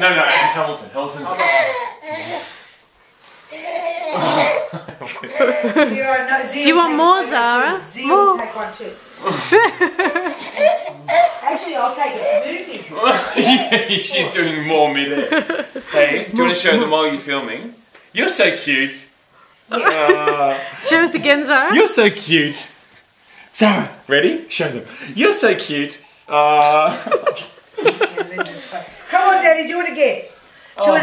No, no, Hamilton. Hamilton's. Zero, no, Zia Do you want more, one. Zara? Zia More. will take one too. Actually, I'll take it. Moving. She's doing more mid-air. Hey, do you want to show them while you're filming? You're so cute. Uh, Show us again, Zara. you're so cute. Sarah, ready? Show them. You're so cute. Uh, Yeah, Linda's fine. Come on, Daddy, do it again. Do it